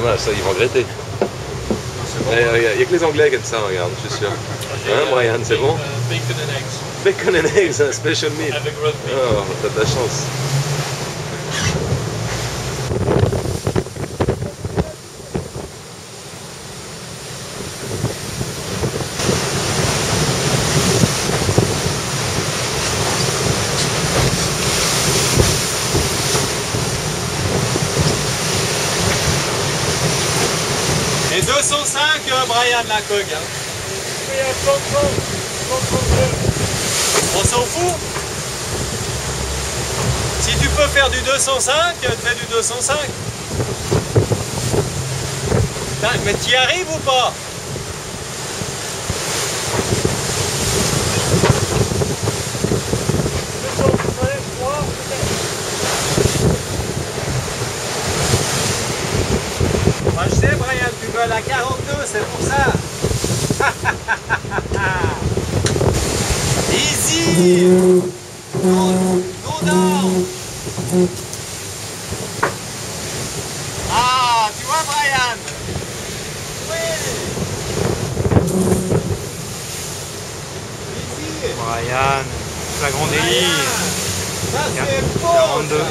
dommage, ça, ils vont regretter. Il n'y a que les Anglais qui aiment ça, regarde, je suis sûr. Hein, Brian, c'est bon? Bacon and eggs. Bacon and eggs, un special meal. Avec. Oh, t'as de la chance. Et 205, euh, Brian Lacog. Hein. On s'en fout Si tu peux faire du 205, fais du 205. Putain, Mais tu y arrives ou pas Moi je sais Brian, tu veux la 42, c'est pour ça. Easy no down Ah, tu vois Brian? Oui Easy Brian, flagrant délit. Brian, Ça c'est beau 42. ça.